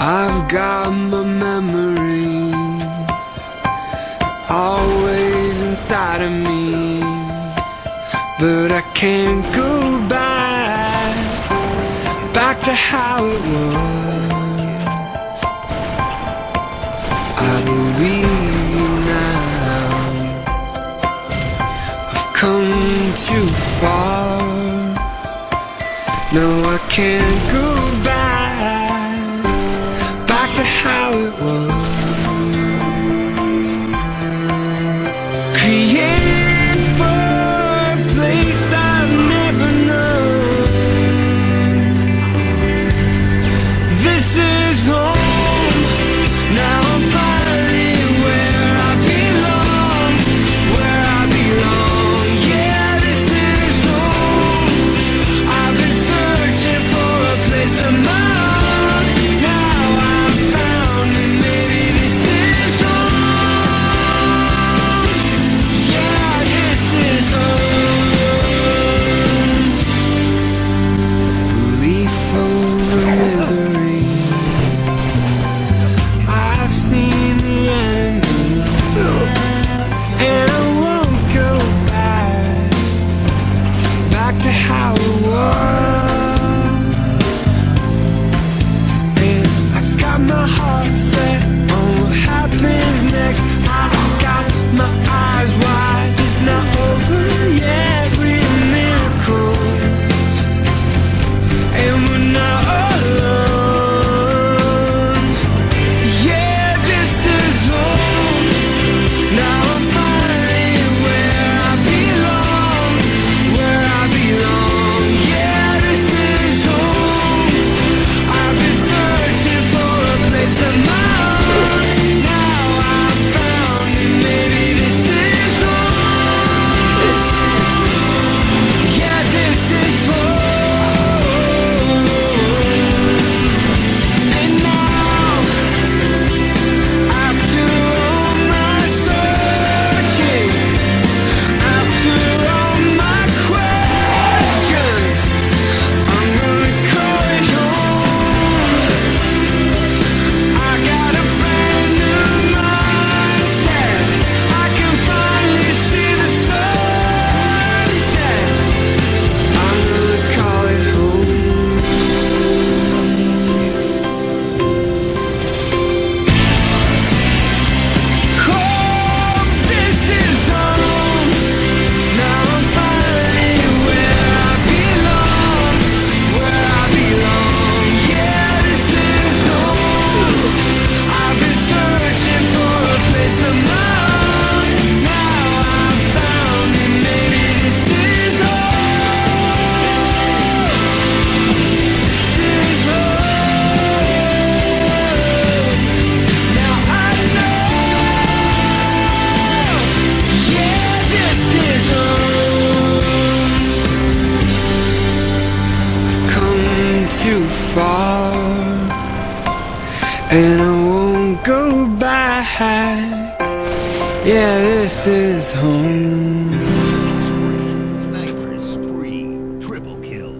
I've got my memories always inside of me, but I can't go back, back to how it was. I believe now, I've come too far. No, I can't go it was. house. too far And I won't go back. Yeah, this is home. Sniper spree, triple kill.